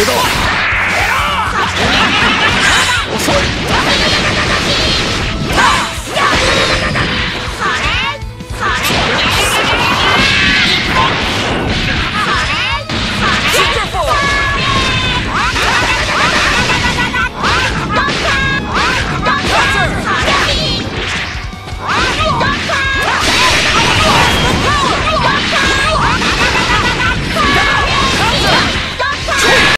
别到。